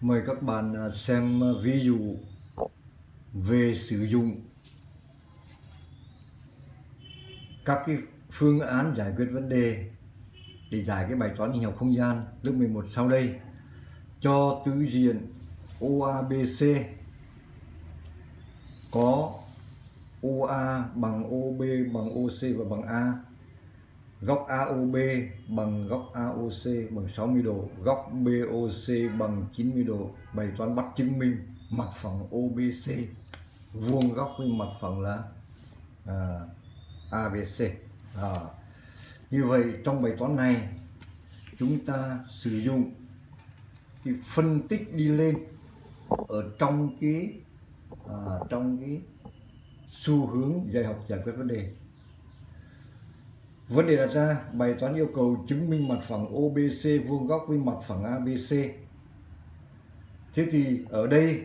mời các bạn à, xem à, ví dụ về sử dụng các cái phương án giải quyết vấn đề để giải cái bài toán hình học không gian lớp 11 sau đây. Cho tứ diện OABC có OA bằng OB bằng OC và bằng A góc AOB bằng góc AOC bằng 60 độ góc BOC bằng 90 độ. Bài toán bắt chứng minh mặt phẳng OBC vuông góc với mặt phẳng là à, ABC à, như vậy trong bài toán này chúng ta sử dụng cái phân tích đi lên ở trong cái à, trong cái xu hướng dạy học giải quyết vấn đề vấn đề đặt ra, bài toán yêu cầu chứng minh mặt phẳng OBC vuông góc với mặt phẳng ABC thế thì ở đây,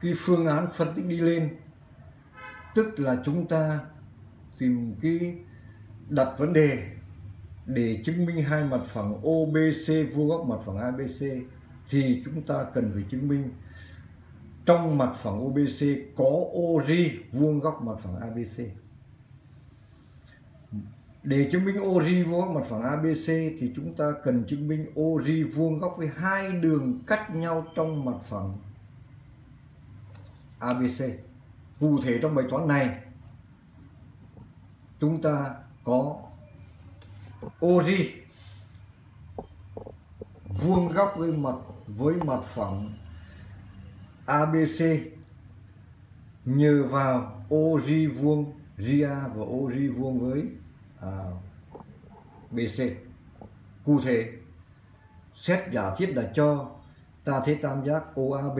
cái phương án phân tích đi lên, tức là chúng ta tìm cái đặt vấn đề để chứng minh hai mặt phẳng OBC vuông góc, mặt phẳng ABC thì chúng ta cần phải chứng minh trong mặt phẳng OBC có ORI vuông góc, mặt phẳng ABC. Để chứng minh ORI vuông góc mặt phẳng ABC thì chúng ta cần chứng minh ORI vuông góc với hai đường cắt nhau trong mặt phẳng ABC. Cụ thể trong bài toán này, chúng ta có ORI vuông góc với mặt với mặt phẳng ABC nhờ vào ORI vuông RIA và ORI vuông với Ờ, BC. Cụ thể, xét giả thiết là cho ta thấy tam giác OAB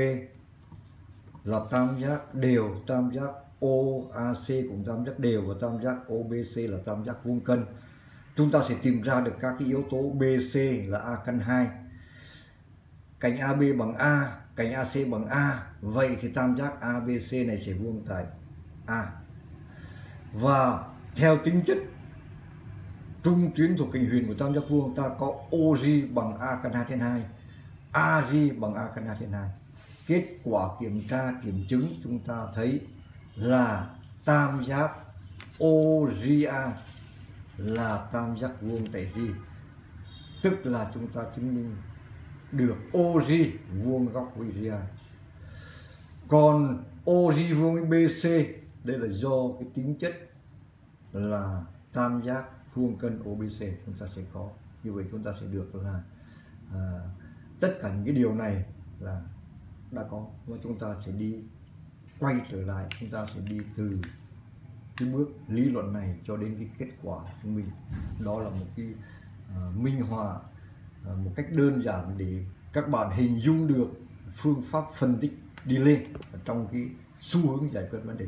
là tam giác đều, tam giác OAC cũng tam giác đều và tam giác OBC là tam giác vuông cân. Chúng ta sẽ tìm ra được các cái yếu tố BC là A căn 2. Cạnh AB bằng A cạnh AC bằng A vậy thì tam giác ABC này sẽ vuông tại A và theo tính chất trung tuyến thuộc kinh huyền của tam giác vuông ta có OG bằng A căn 2 trên 2 AG bằng A căn 2 trên 2 kết quả kiểm tra, kiểm chứng chúng ta thấy là tam giác OGA là tam giác vuông tại G tức là chúng ta chứng minh được OG vuông góc với GI. Còn OG vuông với BC đây là do cái tính chất là tam giác vuông cân OBC chúng ta sẽ có. Như vậy chúng ta sẽ được là à, tất cả những cái điều này là đã có. Và chúng ta sẽ đi quay trở lại chúng ta sẽ đi từ cái bước lý luận này cho đến cái kết quả của mình. Đó là một cái uh, minh họa Ờ, một cách đơn giản để các bạn hình dung được phương pháp phân tích đi lên trong cái xu hướng giải quyết vấn đề.